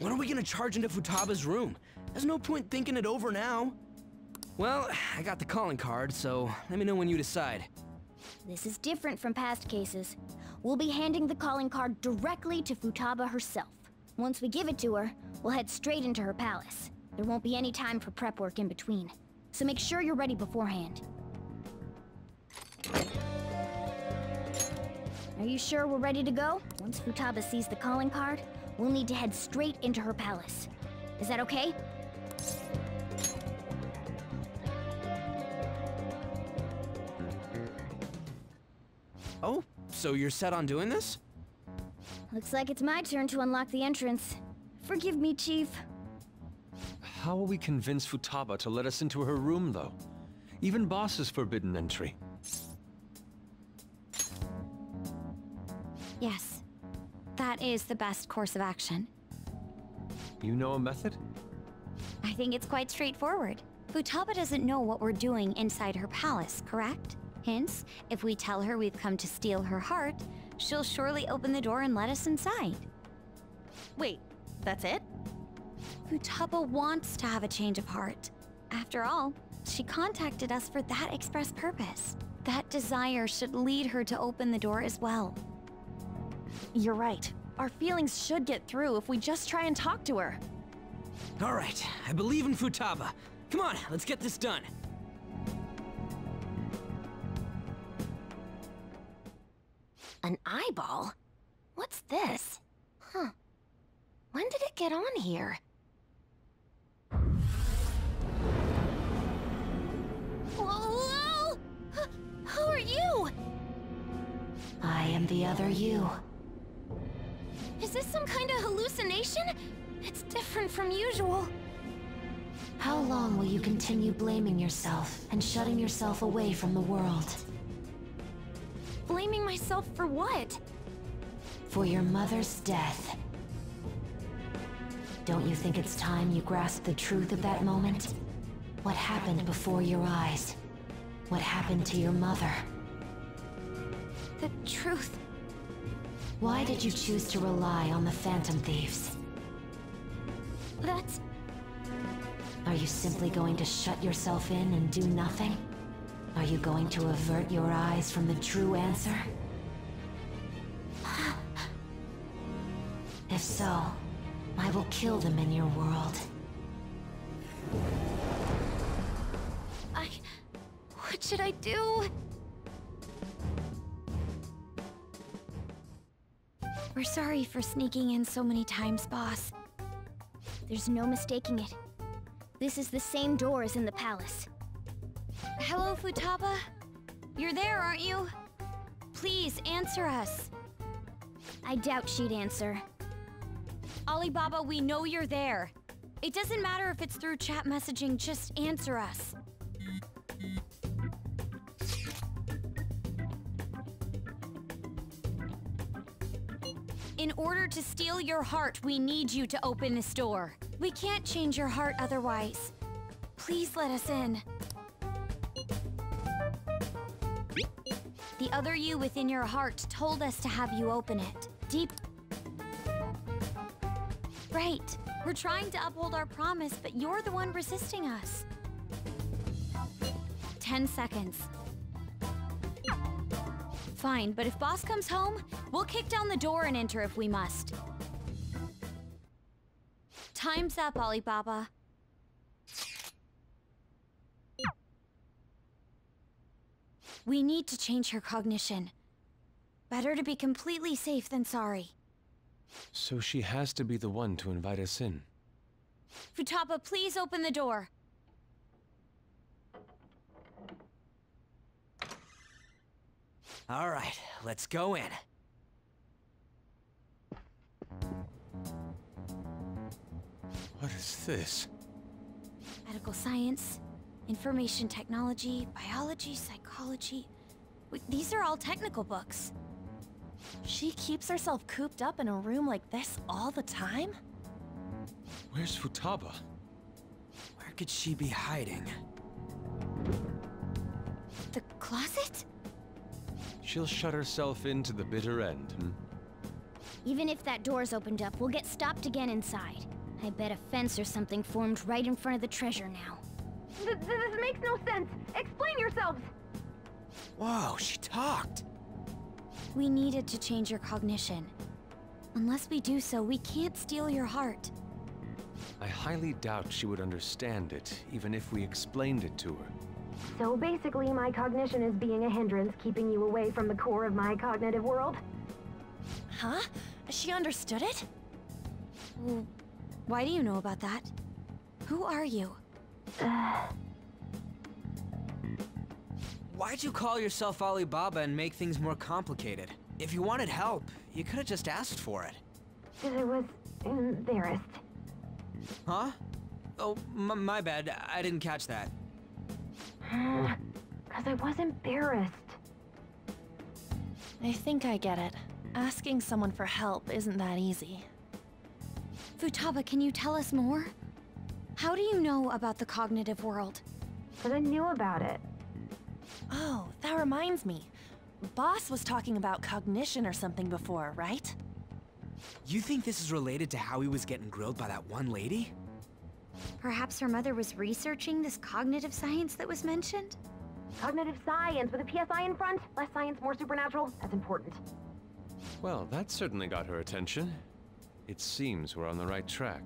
When are we gonna charge into Futaba's room? There's no point thinking it over now. Well, I got the calling card, so let me know when you decide. This is different from past cases. We'll be handing the calling card directly to Futaba herself. Once we give it to her, we'll head straight into her palace. There won't be any time for prep work in between. So make sure you're ready beforehand. Are you sure we're ready to go? Once Futaba sees the calling card, we'll need to head straight into her palace. Is that okay? Oh, so you're set on doing this? Looks like it's my turn to unlock the entrance. Forgive me, Chief. How will we convince Futaba to let us into her room, though? Even Boss is forbidden entry. Yes. That is the best course of action. You know a method? I think it's quite straightforward. Futaba doesn't know what we're doing inside her palace, correct? Hence, if we tell her we've come to steal her heart, she'll surely open the door and let us inside. Wait, that's it? Futaba wants to have a change of heart. After all, she contacted us for that express purpose. That desire should lead her to open the door as well. You're right. Our feelings should get through if we just try and talk to her. All right, I believe in Futaba. Come on, let's get this done. An eyeball? What's this? Huh. When did it get on here? Whoa! Who are you? I am the other you. Is this some kind of hallucination? It's different from usual. How long will you continue blaming yourself and shutting yourself away from the world? Blaming myself for what? For your mother's death. Don't you think it's time you grasp the truth of that moment? What happened before your eyes? What happened to your mother? The truth. Why did you choose to rely on the Phantom Thieves? That's... Are you simply going to shut yourself in and do nothing? Are you going to avert your eyes from the true answer? If so, I will kill them in your world. I... What should I do? We're sorry for sneaking in so many times, boss. There's no mistaking it. This is the same door as in the palace. Hello, Futaba? You're there, aren't you? Please, answer us. I doubt she'd answer. Alibaba, we know you're there. It doesn't matter if it's through chat messaging, just answer us. In order to steal your heart, we need you to open this door. We can't change your heart otherwise. Please let us in. The other you within your heart told us to have you open it. Deep... Right. We're trying to uphold our promise, but you're the one resisting us. Ten seconds. Fine, but if boss comes home, we'll kick down the door and enter if we must. Time's up, Alibaba. We need to change her cognition. Better to be completely safe than sorry. So she has to be the one to invite us in. Futaba, please open the door. All right, let's go in. What is this? Medical science, information technology, biology, psychology. Wait, these are all technical books. She keeps herself cooped up in a room like this all the time? Where's Futaba? Where could she be hiding? The closet? She'll shut herself into the bitter end, hmm? Even if that door's opened up, we'll get stopped again inside. I bet a fence or something formed right in front of the treasure now. Th this makes no sense. Explain yourselves. Whoa, she talked. We needed to change your cognition. Unless we do so, we can't steal your heart. I highly doubt she would understand it, even if we explained it to her. So basically, my cognition is being a hindrance, keeping you away from the core of my cognitive world. Huh? She understood it? Well, why do you know about that? Who are you? Why'd you call yourself Alibaba and make things more complicated? If you wanted help, you could have just asked for it. I was embarrassed. Huh? Oh, m my bad. I didn't catch that. Because I was embarrassed. I think I get it. Asking someone for help isn't that easy. Futaba, can you tell us more? How do you know about the cognitive world? Because I knew about it. Oh, that reminds me. Boss was talking about cognition or something before, right? You think this is related to how he was getting grilled by that one lady? Perhaps her mother was researching this cognitive psience that was mentioned? Cognitive psience with a PSI in front. Less science, more supernatural. That's important. Well, that certainly got her attention. It seems we're on the right track.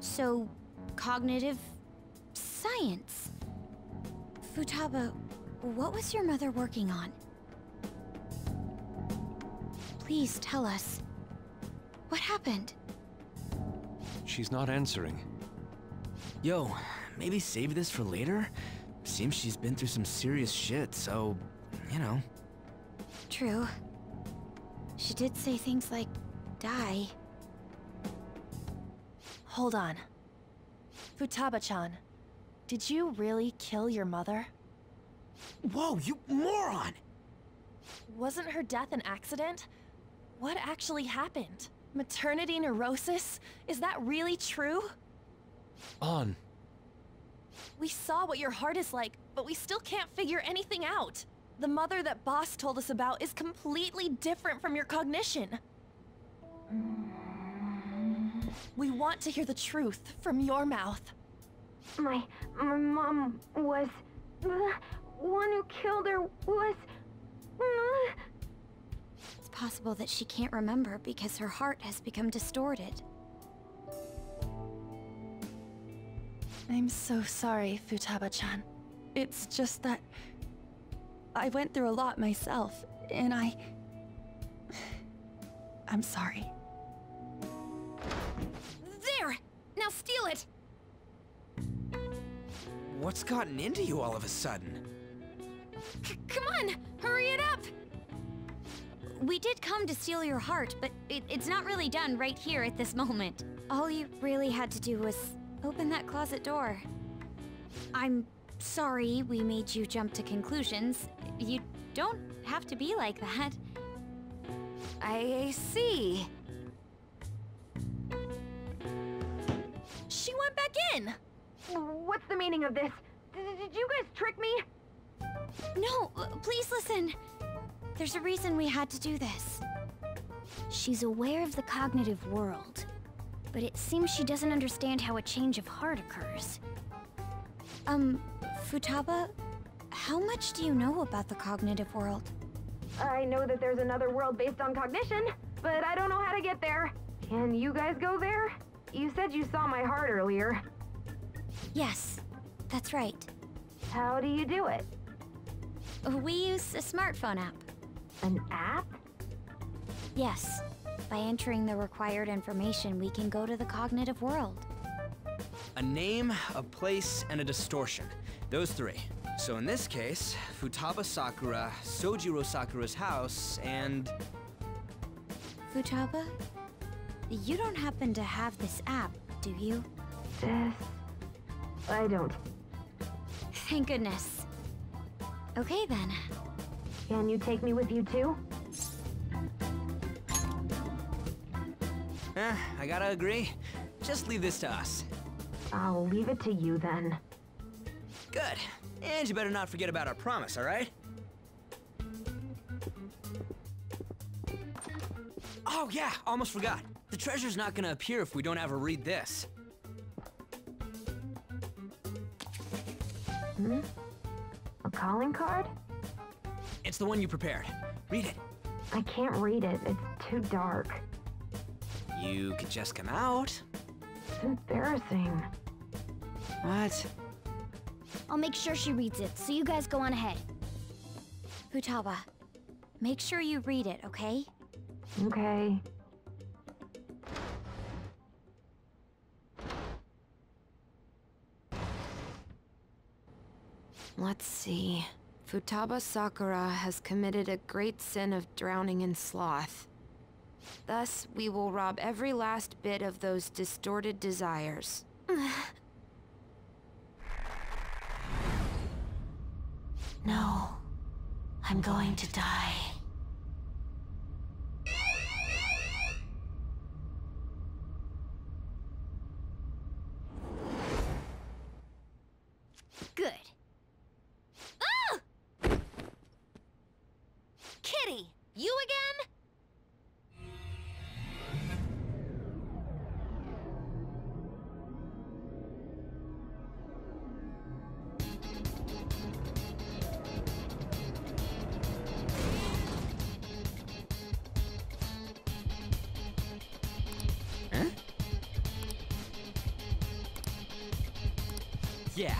So, cognitive psience. Futaba, what was your mother working on? Please tell us. What happened? She's not answering. Yo, maybe save this for later? Seems she's been through some serious shit, so, you know. True. She did say things like, die. Hold on. Futaba-chan, did you really kill your mother? Whoa, you moron! Wasn't her death an accident? What actually happened? Maternity neurosis? Is that really true? On. We saw what your heart is like, but we still can't figure anything out. The mother that Boss told us about is completely different from your cognition. We want to hear the truth from your mouth. My, my mom was... The one who killed her was... It's possible that she can't remember because her heart has become distorted. I'm so sorry, Futaba-chan. It's just that... I went through a lot myself, and I... I'm sorry. There! Now steal it! What's gotten into you all of a sudden? C come on! Hurry it up! We did come to steal your heart, but it, it's not really done right here at this moment. All you really had to do was open that closet door. I'm sorry we made you jump to conclusions. You don't have to be like that. I see. She went back in! What's the meaning of this? D did you guys trick me? No, please listen. There's a reason we had to do this. She's aware of the cognitive world, but it seems she doesn't understand how a change of heart occurs. Um, Futaba, how much do you know about the cognitive world? I know that there's another world based on cognition, but I don't know how to get there. Can you guys go there? You said you saw my heart earlier. Yes, that's right. How do you do it? We use a smartphone app. An app? Yes. By entering the required information, we can go to the cognitive world. A name, a place, and a distortion. Those three. So in this case, Futaba Sakura, Sojiro Sakura's house, and... Futaba, you don't happen to have this app, do you? This... I don't. Thank goodness. Okay then. Can you take me with you too? Eh, I gotta agree. Just leave this to us. I'll leave it to you then. Good. And you better not forget about our promise, alright? Oh yeah, almost forgot. The treasure's not gonna appear if we don't ever read this. Hmm? A calling card? It's the one you prepared. Read it. I can't read it. It's too dark. You could just come out. It's embarrassing. What? I'll make sure she reads it, so you guys go on ahead. Futaba, make sure you read it, okay? Okay. Let's see. Futaba Sakura has committed a great sin of drowning in sloth. Thus, we will rob every last bit of those distorted desires. No. I'm going to die. Yeah,